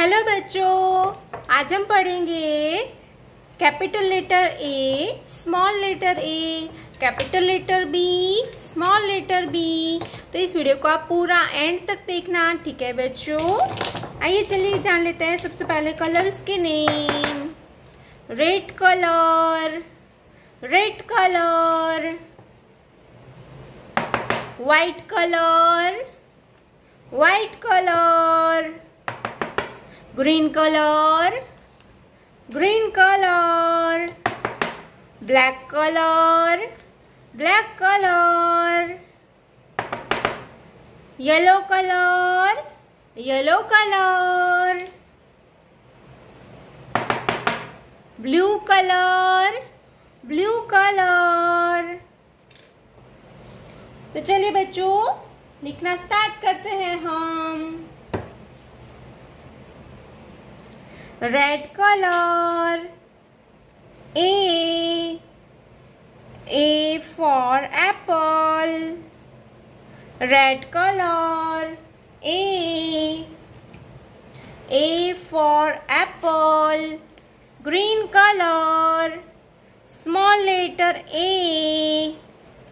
Hello बच्चों, आज हम पढ़ेंगे capital letter A small letter A capital letter B small letter B तो इस वीडियो को आप पूरा एंड तक देखना, ठीक है बच्चों? आइए चलिए जान लेते हैं सबसे पहले कलर्स के name. Red colour red colour white colour white colour green color green color black color black color yellow color yellow color blue color blue color तो चलिए बच्चों लिखना स्टार्ट करते हैं हम red color A A for apple red color A A for apple green color small letter A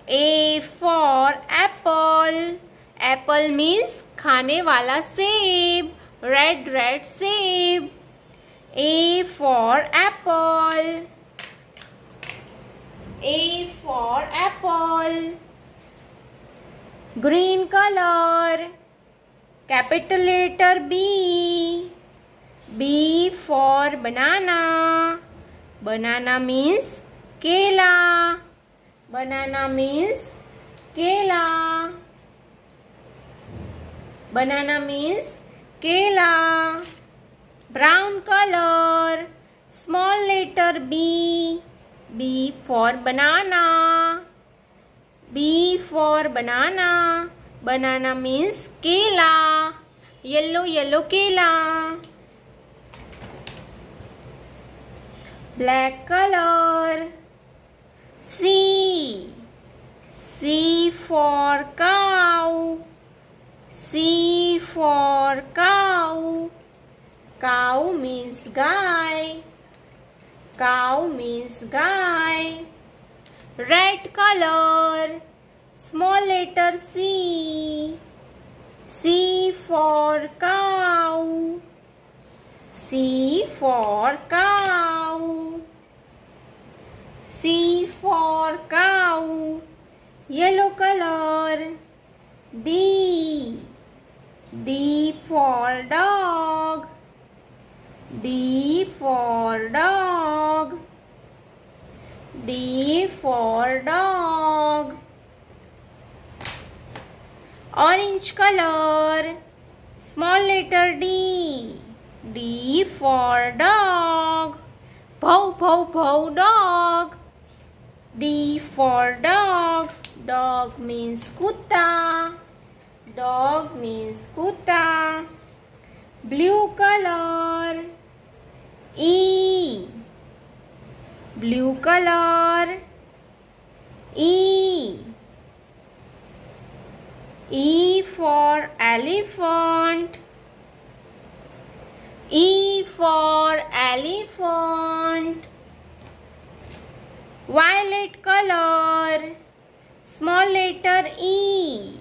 A for apple apple means खाने वाला सेब रेड रेड सेब A for apple. A for apple. Green color. Capital letter B. B for banana. Banana means kela. Banana means kela. Banana means kela brown color small letter b b for banana b for banana banana means kela yellow yellow kela black color c c for cow c for cow Cow means guy. Cow means guy. Red color. Small letter C. C for cow. C for cow. C for cow. Yellow color. D. D for dog. D for dog. D for dog. Orange color. Small letter D. D for dog. Pow, pow, pow, dog. D for dog. Dog means kutta. Dog means kutta. Blue color. E blue color E E for elephant E for elephant Violet color Small letter E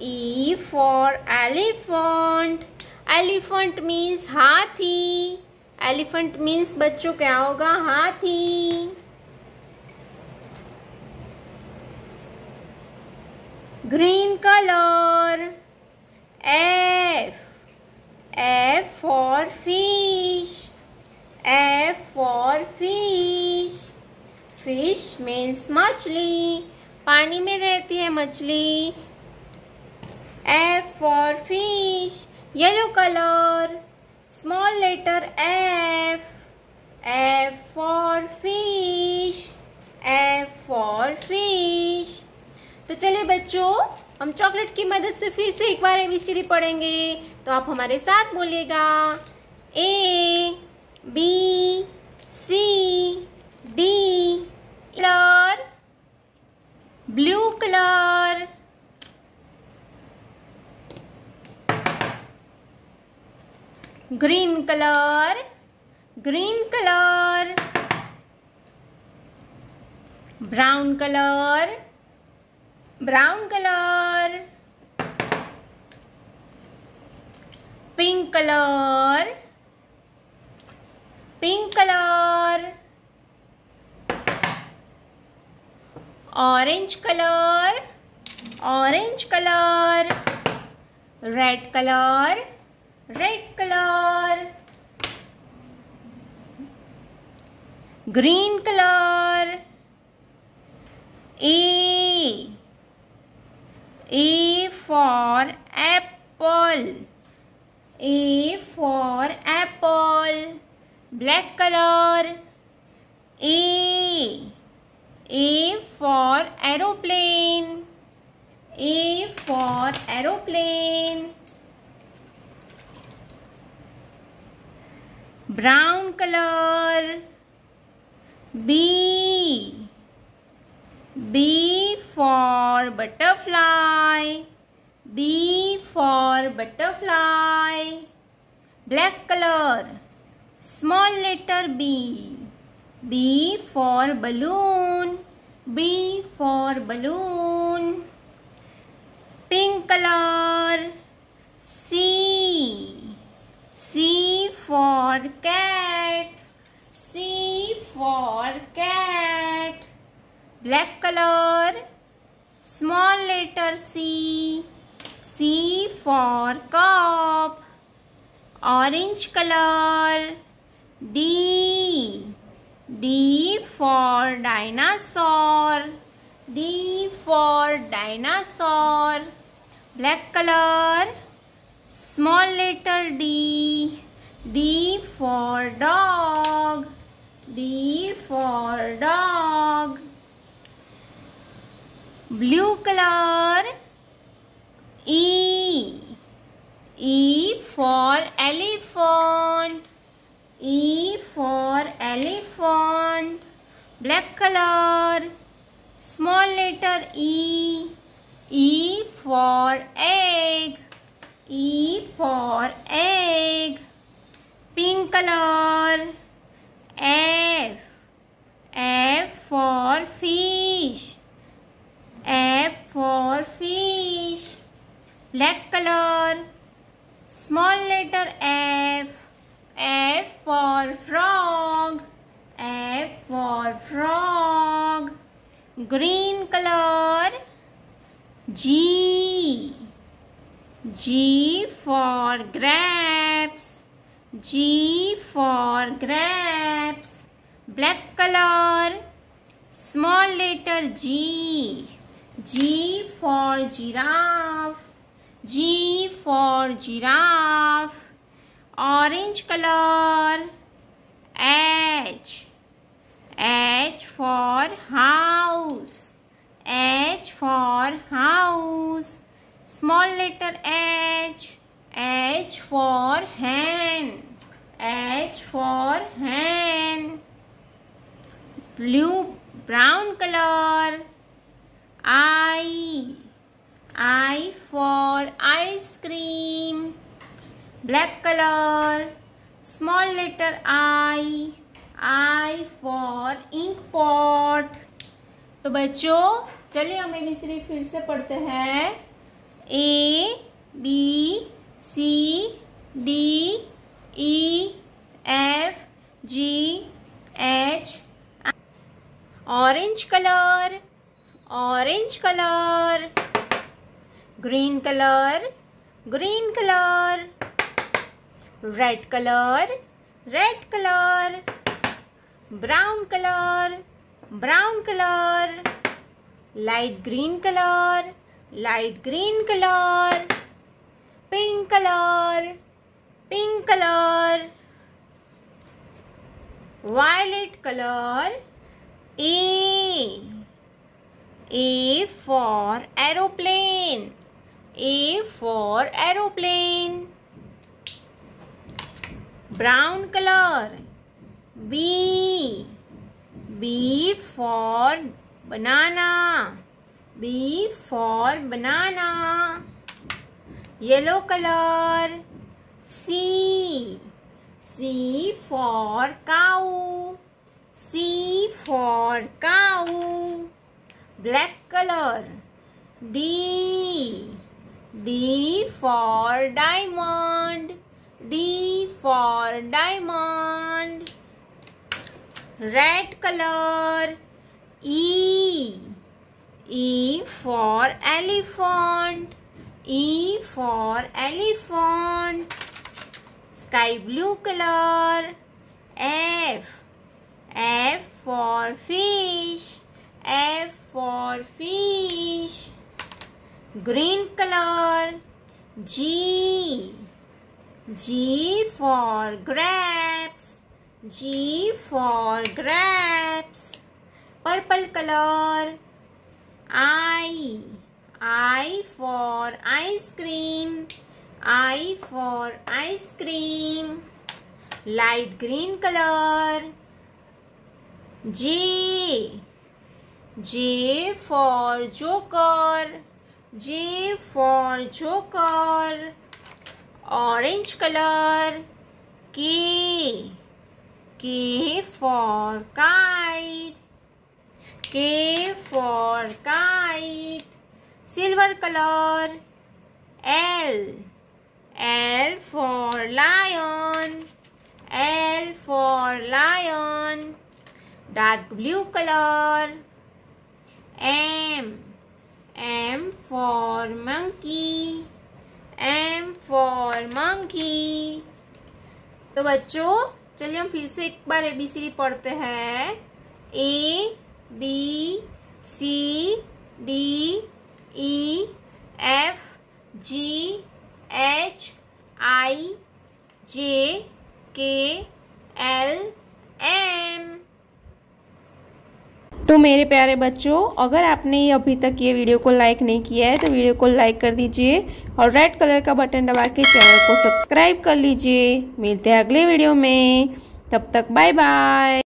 E for elephant Elephant means hathi elephant means बच्चों क्या होगा? हाथी। Green colour F F for fish F for fish fish means मछली। पानी में रहती है मछली। F for fish yellow colour small letter F. F for fish. F for fish. तो चलिए बच्चों, हम चॉकलेट की मदद से फिर से एक बार एबीसीडी पढ़ेंगे तो आप हमारे साथ बोलिएगा A B C D colour blue colour green color green color brown color brown color pink color pink color orange color orange color red color red color. Green color. E. A for apple. E for apple. Black color. A A for aeroplane. A for aeroplane brown color. B. B for butterfly. B for butterfly. Black color. Small letter B. B for balloon. B for balloon. Pink color. C. C for cat. C for cat. Black color. Small letter C. C for cup. Orange color. D. D for dinosaur. D for dinosaur. Black color small letter D. D for dog. D for dog. Blue color. E. E for elephant. E for elephant. Black color. Small letter E. E for egg. E for color. F. F for fish. F for fish. Black color. Small letter F. F for frog. F for frog. Green color. G. G for grapes. G for grapes. Black color. Small letter G. G for giraffe. G for giraffe. Orange color. H. H for house. H for house small letter H. H for hen. H for hen. Blue brown color. I. I for ice cream. Color. Small letter I. I for ink pot. तो बच्चों, चलिए हम ABCD फिर से पढ़ते हैं A B C D E F G H orange colour orange colour green colour green colour red colour red colour brown colour brown colour light green colour light green color pink color pink color violet color a a for aeroplane a for aeroplane brown color b b for banana B for banana. Yellow color. C. C for cow. C for cow. Black color. D. D for diamond. D for diamond. Red color. E. E for elephant. E for elephant. Sky blue color. F. F for fish. F for fish. Green color. G. G for grapes. G for grapes. Purple color. I. I for ice cream. I for ice cream. Light green color. J. J for joker. J for joker. Orange colour K K for kite K for kite silver colour L L for lion L for lion dark blue colour M M for monkey M for monkey. तो बच्चों, चलिए हम फिर से एक बार ABCD पढ़ते हैं A B C D E F G H I J K L M तो मेरे प्यारे बच्चों, अगर आपने अभी तक ये वीडियो को लाइक नहीं किया है तो वीडियो को लाइक कर दीजिए और रेड कलर का बटन दबा के चैनल को सब्सक्राइब कर लीजिए। मिलते हैं अगले वीडियो में। तब तक बाय बाय